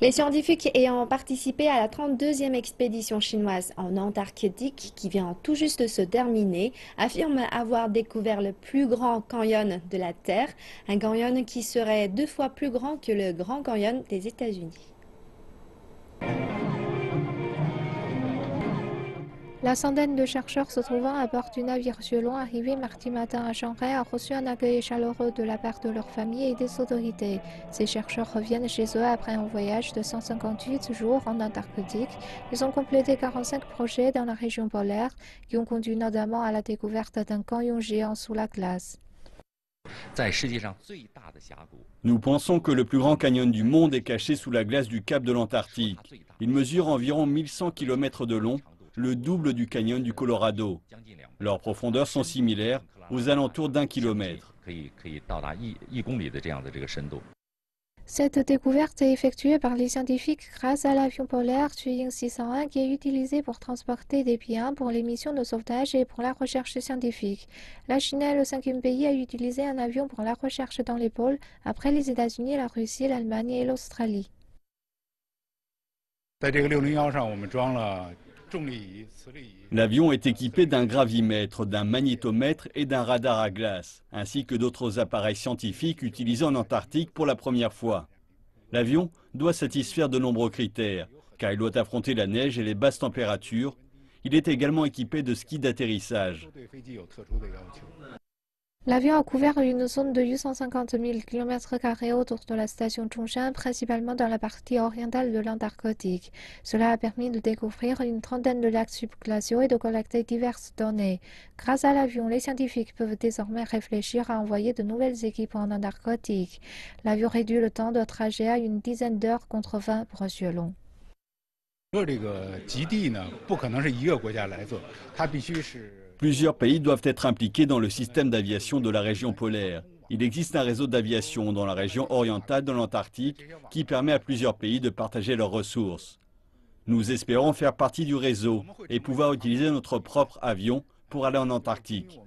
Les scientifiques ayant participé à la 32e expédition chinoise en Antarctique, qui vient tout juste de se terminer, affirment avoir découvert le plus grand canyon de la Terre, un canyon qui serait deux fois plus grand que le Grand Canyon des États-Unis. La centaine de chercheurs se trouvant à bord du navire Violon arrivé mardi matin à Shanghai a reçu un accueil chaleureux de la part de leur famille et des autorités. Ces chercheurs reviennent chez eux après un voyage de 158 jours en Antarctique. Ils ont complété 45 projets dans la région polaire qui ont conduit notamment à la découverte d'un canyon géant sous la glace. Nous pensons que le plus grand canyon du monde est caché sous la glace du cap de l'Antarctique. Il mesure environ 1100 km de long le double du canyon du Colorado. Leurs profondeurs sont similaires, aux alentours d'un kilomètre. Cette découverte est effectuée par les scientifiques grâce à l'avion polaire Tuying 601 qui est utilisé pour transporter des biens pour les missions de sauvetage et pour la recherche scientifique. La Chine est le cinquième pays à utiliser un avion pour la recherche dans les pôles après les États-Unis, la Russie, l'Allemagne et l'Australie. L'avion est équipé d'un gravimètre, d'un magnétomètre et d'un radar à glace, ainsi que d'autres appareils scientifiques utilisés en Antarctique pour la première fois. L'avion doit satisfaire de nombreux critères, car il doit affronter la neige et les basses températures. Il est également équipé de skis d'atterrissage. L'avion a couvert une zone de 850 000 km autour de la station Zhongshan, principalement dans la partie orientale de l'Antarctique. Cela a permis de découvrir une trentaine de lacs subglaciaux et de collecter diverses données. Grâce à l'avion, les scientifiques peuvent désormais réfléchir à envoyer de nouvelles équipes en Antarctique. L'avion réduit le temps de trajet à une dizaine d'heures contre 20 pour un violon. Plusieurs pays doivent être impliqués dans le système d'aviation de la région polaire. Il existe un réseau d'aviation dans la région orientale de l'Antarctique qui permet à plusieurs pays de partager leurs ressources. Nous espérons faire partie du réseau et pouvoir utiliser notre propre avion pour aller en Antarctique.